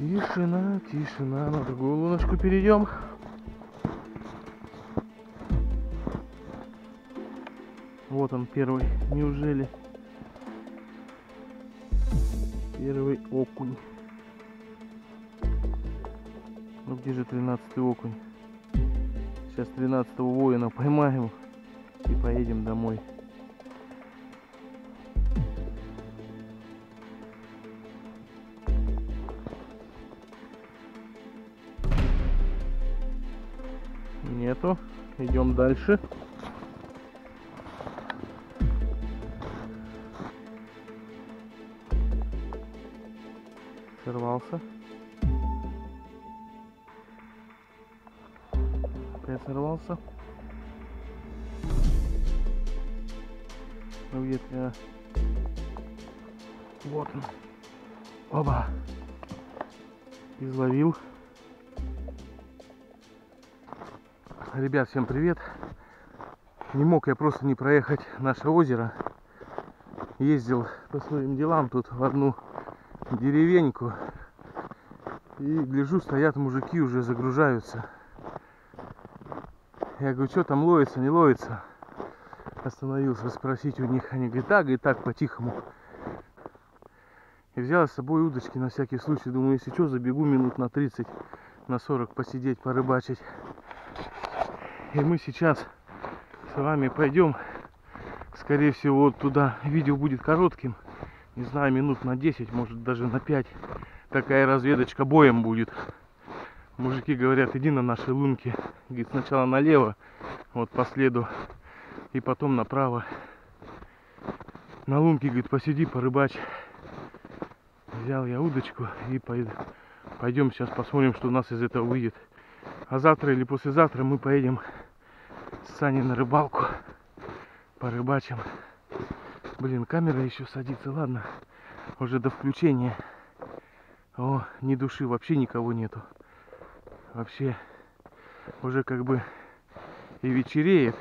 Тишина, тишина, на другую луночку перейдем. Вот он первый, неужели? Первый окунь. Ну где же 13 окунь? Сейчас 13 воина поймаем и поедем домой. Нету. Идем дальше. Сорвался. Опять сорвался. Ну где а? Вот он. Оба. Изловил. Ребят, всем привет. Не мог я просто не проехать наше озеро. Ездил по своим делам тут в одну деревеньку. И гляжу, стоят мужики, уже загружаются. Я говорю, что там ловится, не ловится? Остановился спросить у них. Они говорят, так, и так, по-тихому. И взял с собой удочки на всякий случай. Думаю, если что, забегу минут на 30, на 40 посидеть, порыбачить. И мы сейчас с вами пойдем, скорее всего, туда. Видео будет коротким. Не знаю, минут на 10, может даже на 5. Такая разведочка боем будет. Мужики говорят, иди на наши лунки. Говорит, сначала налево, вот по следу, и потом направо. На лунке, говорит, посиди, порыбачь. Взял я удочку и. Пойдем сейчас посмотрим, что у нас из этого выйдет. А завтра или послезавтра мы поедем с Саней на рыбалку. Порыбачим. Блин, камера еще садится, ладно. Уже до включения. О, ни души, вообще никого нету. Вообще, уже как бы и вечереет.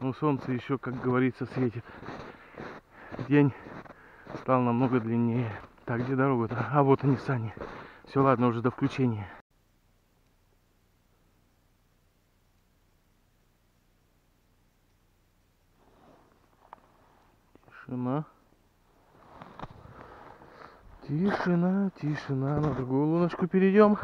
Но солнце еще, как говорится, светит. День стал намного длиннее. Так, где дорога-то? А вот они, сани. Все, ладно, уже до включения. Тишина. Тишина, тишина. На другую луночку перейдем.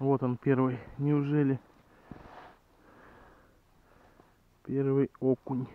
Вот он первый. Неужели? Первый окунь.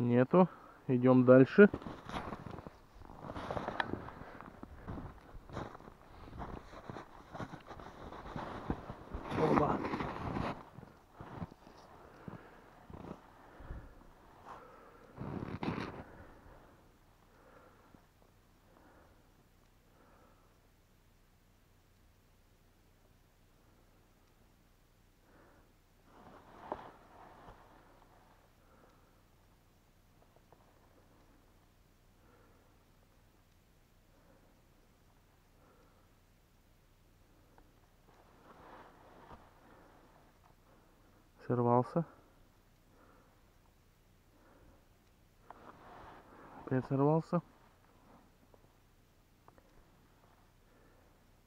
Нету. Идем дальше. Оба. Сорвался. Опять сорвался.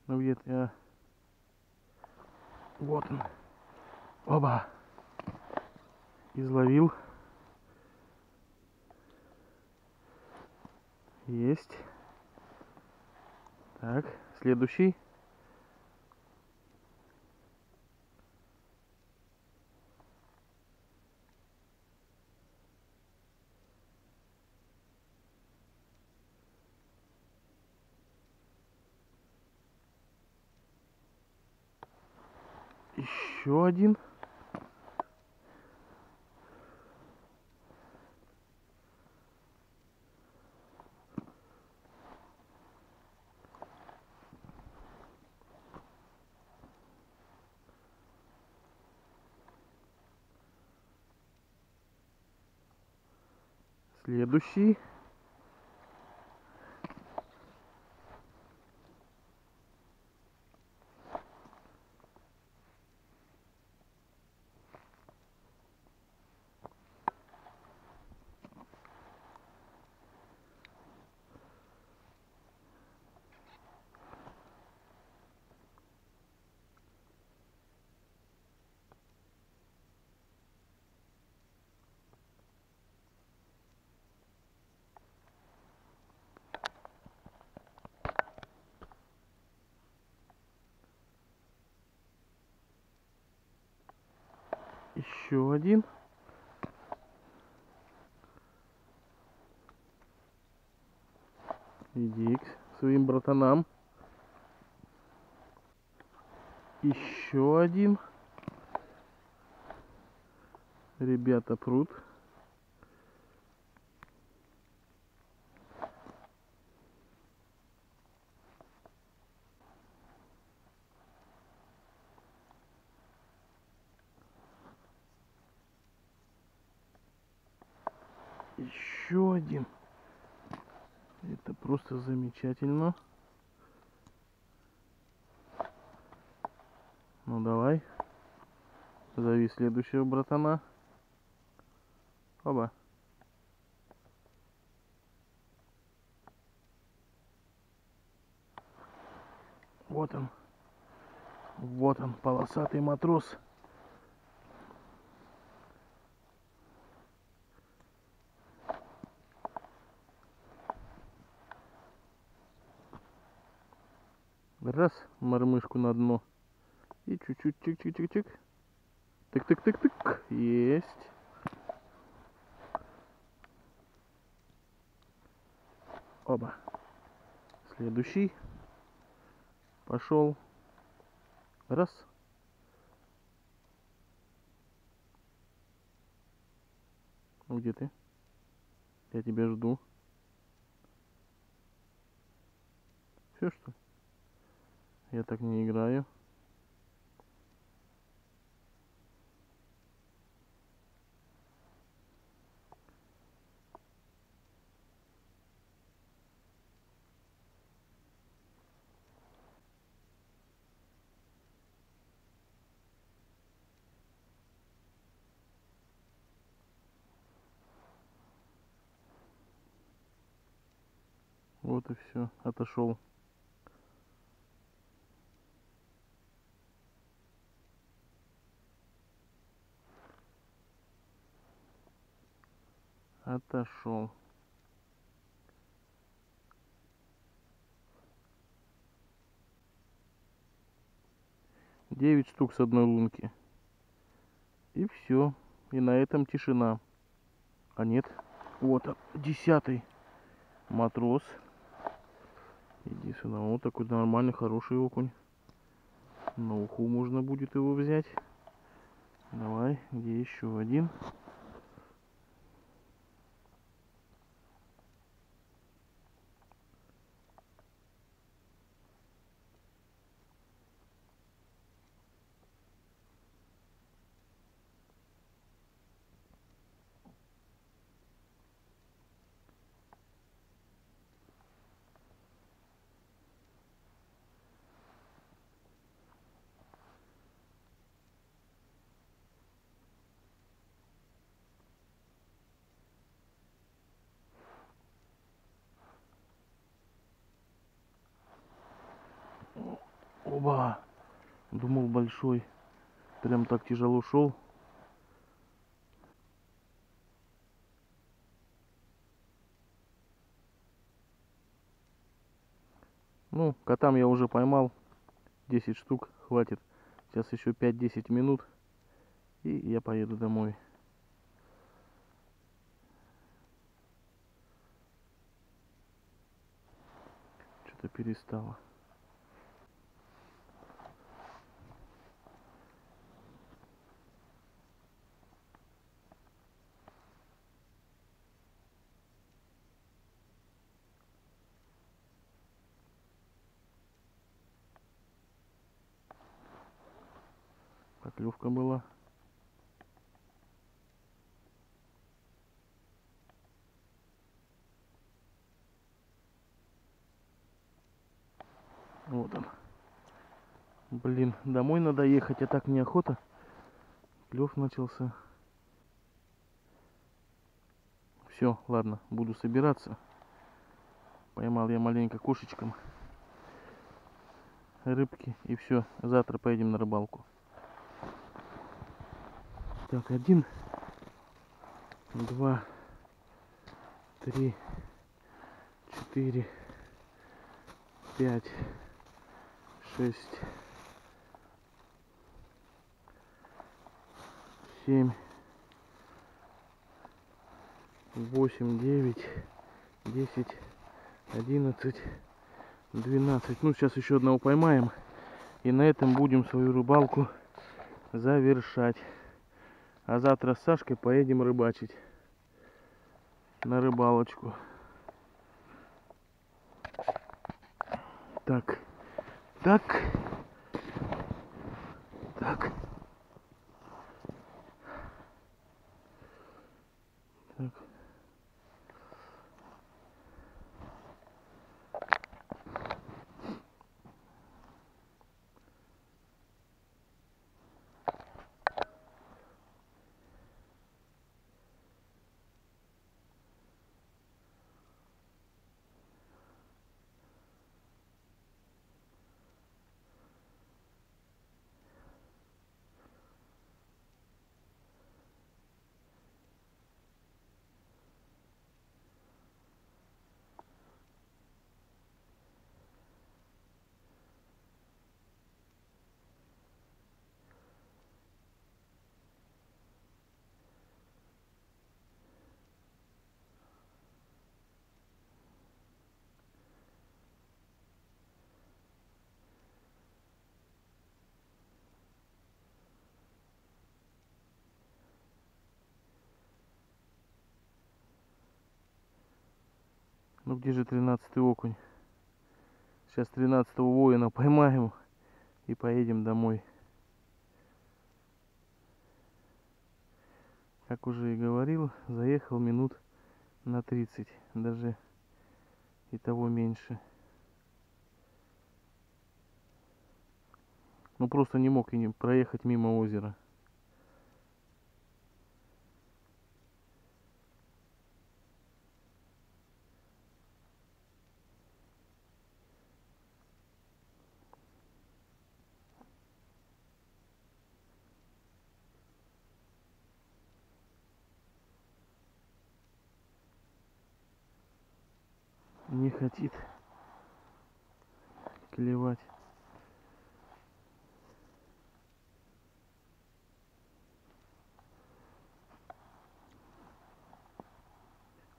Ну где-то я... Вот он. Оба. Изловил. Есть. Так, следующий. Еще один. Следующий. Еще один. Иди к своим братанам. Еще один. Ребята прут. Еще один. Это просто замечательно. Ну давай. Зови следующего братана. Оба. Вот он. Вот он, полосатый матрос. Раз, мормышку на дно. И чуть-чуть чик-чик-чик-чик. Тык-тык-тык-тык. Есть. Оба. Следующий. Пошел. Раз. Где ты? Я тебя жду. Все что? ли? Я так не играю. Вот и все, отошел. Отошел. Девять штук с одной лунки. И все. И на этом тишина. А нет, Вот он, десятый матрос. Иди сюда. Вот такой нормальный, хороший окунь. На уху можно будет его взять. Давай, где еще один? Оба! Думал большой. Прям так тяжело шел. Ну, котам я уже поймал. 10 штук хватит. Сейчас еще 5-10 минут. И я поеду домой. Что-то перестало. Поклевка была. Вот он. Блин, домой надо ехать, а так неохота. Клев начался. Все, ладно, буду собираться. Поймал я маленько кошечком рыбки и все. Завтра поедем на рыбалку. Так, один, два, три, четыре, пять, шесть, семь, восемь, девять, десять, одиннадцать, двенадцать. Ну, сейчас еще одного поймаем. И на этом будем свою рыбалку завершать. А завтра с Сашкой поедем рыбачить на рыбалочку. Так, так, так. Ну где же тринадцатый окунь? Сейчас тринадцатого воина поймаем и поедем домой. Как уже и говорил, заехал минут на 30, даже и того меньше. Ну просто не мог и не проехать мимо озера.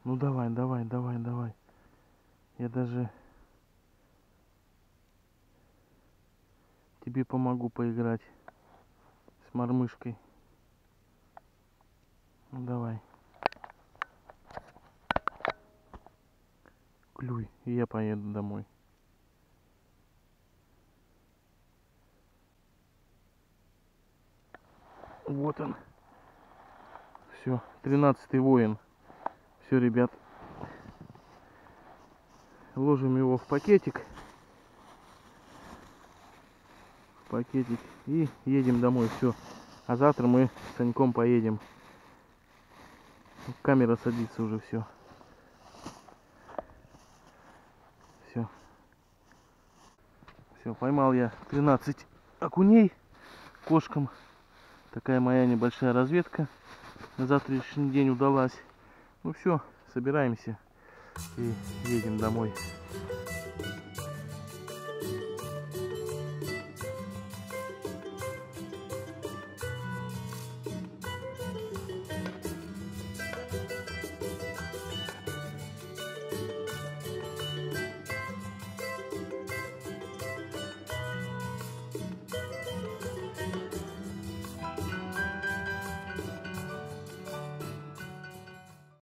Ну давай, давай, давай, давай. Я даже тебе помогу поиграть с мормышкой. Ну давай. Клюй, и я поеду домой. Вот он. Все, тринадцатый воин. Все, ребят. Ложим его в пакетик. В пакетик. И едем домой. Все. А завтра мы с Саньком поедем. Камера садится уже все. Все. Все, поймал я 13 окуней кошкам. Такая моя небольшая разведка на завтрашний день удалась. Ну все, собираемся и едем домой.